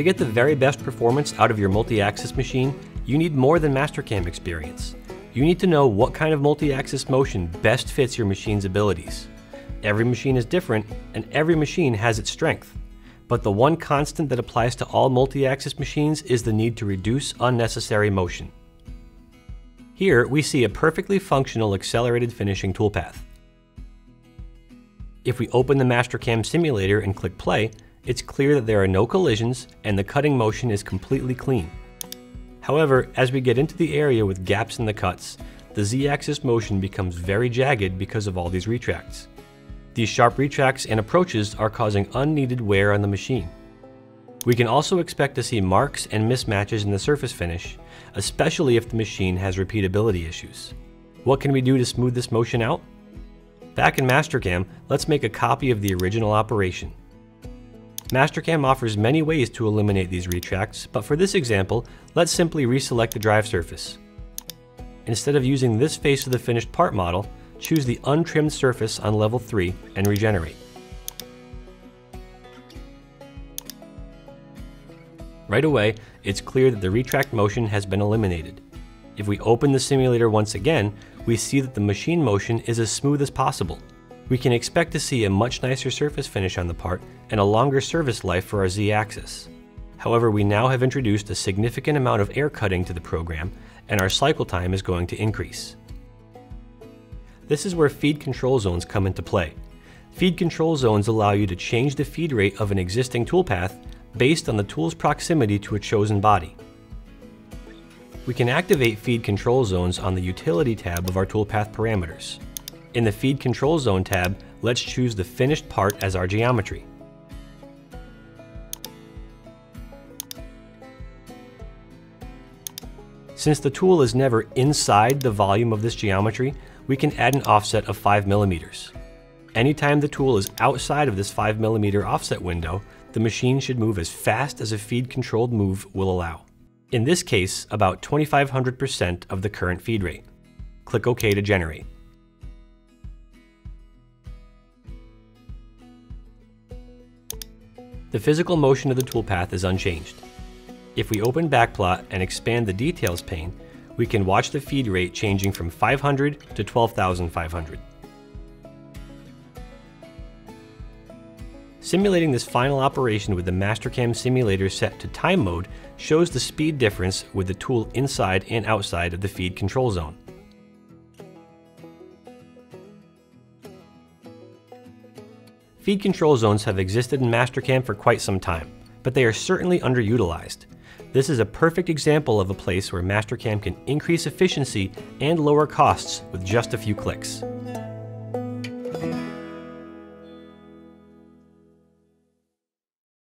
To get the very best performance out of your multi-axis machine, you need more than Mastercam experience. You need to know what kind of multi-axis motion best fits your machine's abilities. Every machine is different, and every machine has its strength. But the one constant that applies to all multi-axis machines is the need to reduce unnecessary motion. Here, we see a perfectly functional accelerated finishing toolpath. If we open the Mastercam simulator and click play, it's clear that there are no collisions and the cutting motion is completely clean. However, as we get into the area with gaps in the cuts, the z-axis motion becomes very jagged because of all these retracts. These sharp retracts and approaches are causing unneeded wear on the machine. We can also expect to see marks and mismatches in the surface finish, especially if the machine has repeatability issues. What can we do to smooth this motion out? Back in Mastercam, let's make a copy of the original operation. Mastercam offers many ways to eliminate these retracts, but for this example, let's simply reselect the drive surface. Instead of using this face of the finished part model, choose the untrimmed surface on level 3 and regenerate. Right away, it's clear that the retract motion has been eliminated. If we open the simulator once again, we see that the machine motion is as smooth as possible. We can expect to see a much nicer surface finish on the part and a longer service life for our z-axis. However, we now have introduced a significant amount of air cutting to the program, and our cycle time is going to increase. This is where feed control zones come into play. Feed control zones allow you to change the feed rate of an existing toolpath based on the tool's proximity to a chosen body. We can activate feed control zones on the Utility tab of our toolpath parameters. In the Feed Control Zone tab, let's choose the finished part as our geometry. Since the tool is never inside the volume of this geometry, we can add an offset of 5 millimeters. Anytime the tool is outside of this 5 millimeter offset window, the machine should move as fast as a feed-controlled move will allow. In this case, about 2500% of the current feed rate. Click OK to generate. The physical motion of the toolpath is unchanged. If we open Backplot and expand the Details pane, we can watch the feed rate changing from 500 to 12,500. Simulating this final operation with the Mastercam simulator set to time mode shows the speed difference with the tool inside and outside of the feed control zone. Feed control zones have existed in Mastercam for quite some time, but they are certainly underutilized. This is a perfect example of a place where Mastercam can increase efficiency and lower costs with just a few clicks.